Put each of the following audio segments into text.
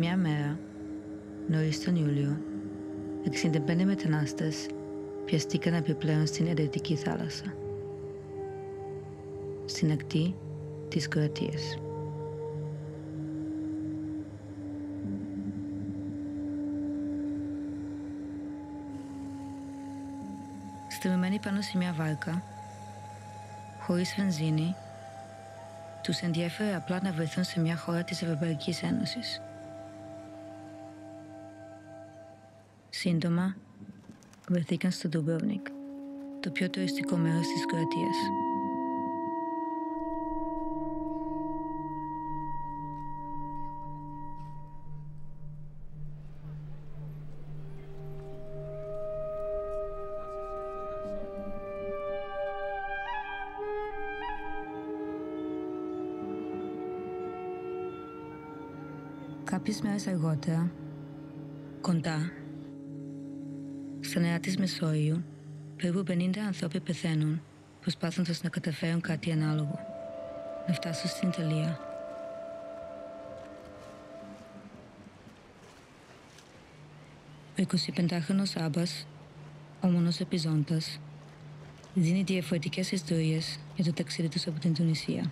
Μια μέρα, νωρίς τον Ιούλιο, 65 μετανάστες πιαστήκαν επιπλέον στην Ερευνητική θάλασσα στην ακτή της Κροατίας. Στριμμένοι πάνω σε μια βάρκα, χωρίς βενζίνη, τους ενδιέφερε απλά να βρεθούν σε μια χώρα της Ευρωπαϊκής Ένωσης. Σύντομα, βρεθήκαν στο Ντουμπρόβνικ, το πιο τουριστικό μέρος της Κροατίας. Κάποιες μέρες αργότερα, κοντά, στα νερά της Μεσόγειου, περίπου 50 άνθρωποι πεθαίνουν προσπάθοντας να καταφέρουν κάτι ανάλογο, να φτάσουν στην Ιταλία. Ο 25χρονος Άμπας, ο μόνος επιζώντας, δίνει διαφορετικές ιστορίες για το ταξίδι τους από την Τουνησία.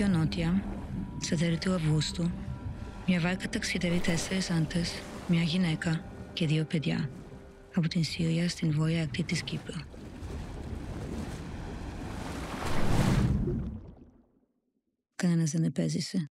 Πιο νότια, στα τέλη του Αυγούστου, μια βάρκα ταξιδεύει τέσσερις άντρες, μια γυναίκα και δύο παιδιά από την Σύρια στην βόρεια ακτή της Κύπρου. Κανένας δεν επέζησε.